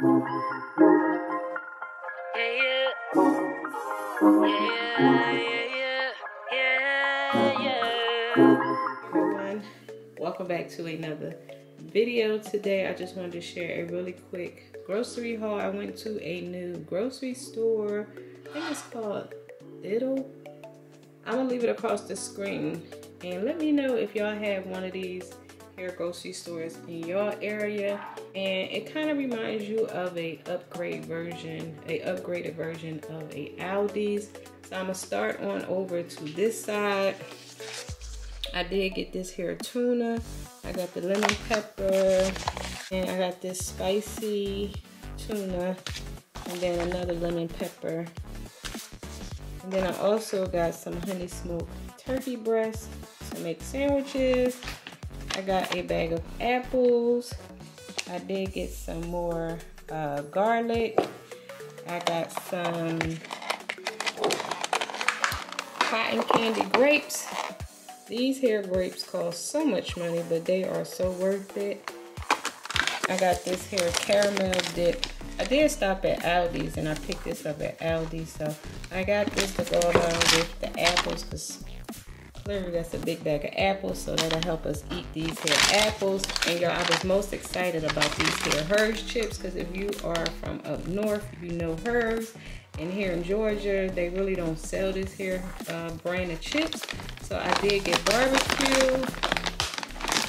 Welcome back to another video. Today I just wanted to share a really quick grocery haul. I went to a new grocery store. I think it's called Lidl. I'm gonna leave it across the screen and let me know if y'all have one of these hair grocery stores in your area and it kind of reminds you of a upgrade version a upgraded version of a Aldi's. So I'm gonna start on over to this side. I did get this here tuna I got the lemon pepper and I got this spicy tuna and then another lemon pepper. And then I also got some honey smoked turkey breast to make sandwiches I got a bag of apples I did get some more uh, garlic. I got some cotton candy grapes. These here grapes cost so much money, but they are so worth it. I got this here caramel dip. I did stop at Aldi's and I picked this up at Aldi's. So I got this to go along with the apples because clearly that's a big bag of apples, so that'll help us eat these here apples. And y'all, I was most excited about these here Herr's chips, because if you are from up north, you know Herr's. And here in Georgia, they really don't sell this here uh, brand of chips. So I did get barbecue,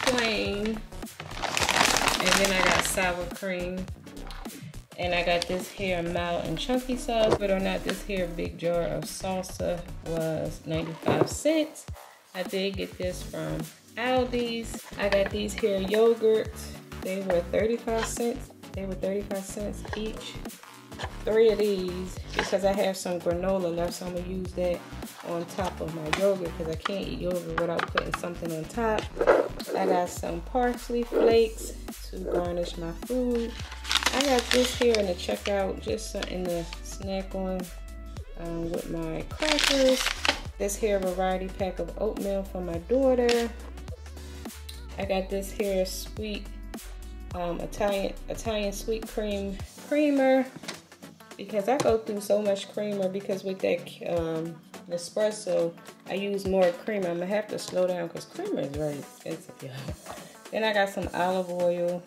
plain, and then I got sour cream. And I got this here mild and chunky sauce, but or not this here big jar of salsa was 95 cents. I did get this from Aldi's. I got these here yogurts. They were 35 cents. They were 35 cents each. Three of these because I have some granola left, so I'm gonna use that on top of my yogurt because I can't eat yogurt without putting something on top. I got some parsley flakes to garnish my food. I got this here in the checkout, just something to snack on um, with my crackers. This here variety pack of oatmeal for my daughter. I got this here sweet um, Italian Italian sweet cream creamer because I go through so much creamer because with that um, espresso I use more creamer. I'm gonna have to slow down because creamer is very expensive, y'all. Then I got some olive oil.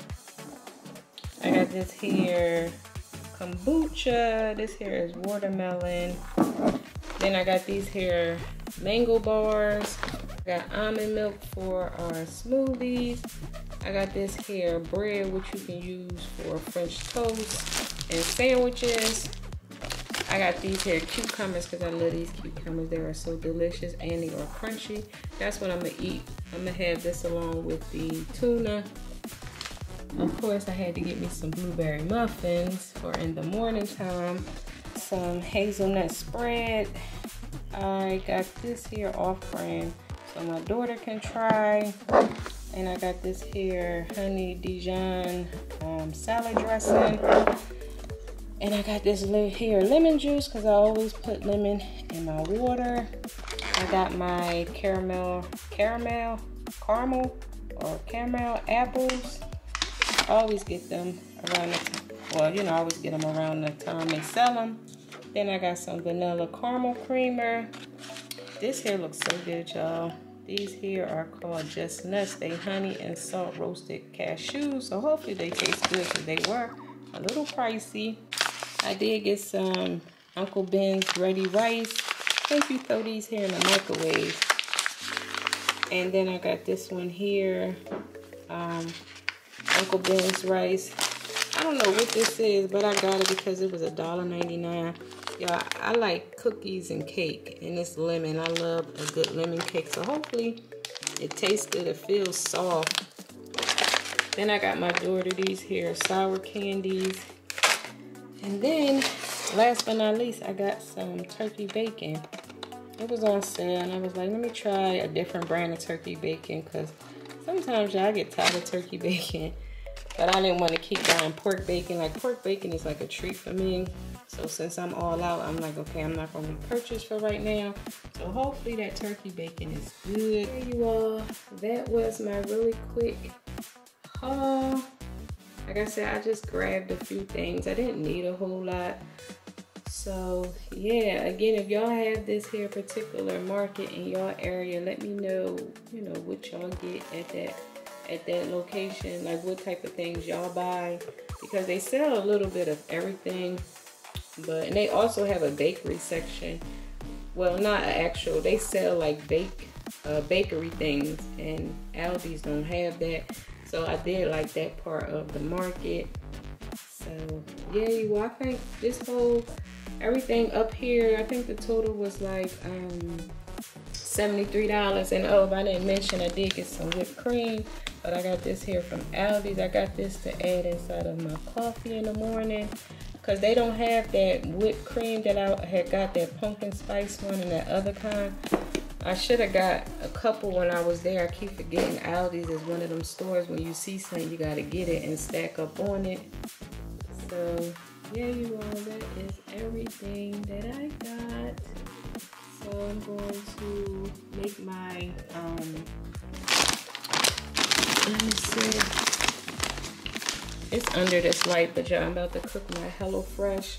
I got this here kombucha. This here is watermelon. Then I got these here mango bars. I got almond milk for our smoothies. I got this here bread, which you can use for French toast and sandwiches. I got these here cucumbers because I love these cucumbers. They are so delicious and they are crunchy. That's what I'm gonna eat. I'm gonna have this along with the tuna. Of course, I had to get me some blueberry muffins for in the morning time some hazelnut spread. I got this here off brand so my daughter can try. And I got this here honey Dijon um, salad dressing. And I got this here lemon juice because I always put lemon in my water. I got my caramel, caramel, caramel, or caramel apples. I always get them around the, well, you know, I always get them around the time they sell them. Then I got some vanilla caramel creamer. This here looks so good, y'all. These here are called Just Nuts. They honey and salt roasted cashews. So hopefully they taste good because they were a little pricey. I did get some Uncle Ben's Ready Rice. If you throw these here in the microwave. And then I got this one here. Um, Uncle Ben's Rice. I don't know what this is, but I got it because it was $1.99. Y'all, I like cookies and cake, and it's lemon. I love a good lemon cake, so hopefully it tastes good. It feels soft. Then I got my daughter these here sour candies. And then, last but not least, I got some turkey bacon. It was on sale, and I was like, let me try a different brand of turkey bacon, because sometimes I get tired of turkey bacon. But I didn't want to keep buying pork bacon. Like, pork bacon is like a treat for me. So since I'm all out, I'm like, okay, I'm not to purchase for right now. So hopefully that turkey bacon is good. There you all. That was my really quick haul. like I said, I just grabbed a few things. I didn't need a whole lot. So yeah, again, if y'all have this here particular market in y'all area, let me know, you know, what y'all get at that at that location, like what type of things y'all buy, because they sell a little bit of everything. But and they also have a bakery section. Well, not actual. They sell like bake uh, bakery things, and Aldi's don't have that. So I did like that part of the market. So yeah, you I think this whole everything up here, I think the total was like um $73. And oh, if I didn't mention, I did get some whipped cream. But I got this here from Aldi's. I got this to add inside of my coffee in the morning. Because they don't have that whipped cream that I had got, that pumpkin spice one and that other kind. I should have got a couple when I was there. I keep forgetting Aldi's is one of them stores when you see something, you got to get it and stack up on it. So, yeah, you all, that is everything that I got. So I'm going to make my, um, let me see. It's under this light, but y'all, I'm about to cook my HelloFresh.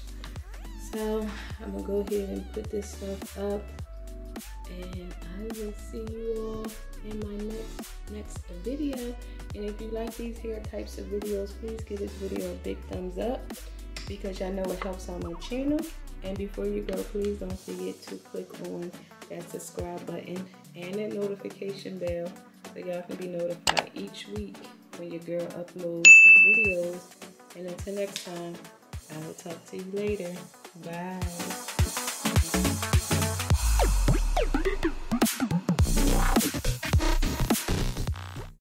So I'm gonna go ahead and put this stuff up and I will see you all in my next next video. And if you like these here types of videos, please give this video a big thumbs up because y'all know it helps on my channel. And before you go, please don't forget to click on that subscribe button and that notification bell so y'all can be notified each week when your girl uploads videos. And until next time, I will talk to you later. Bye.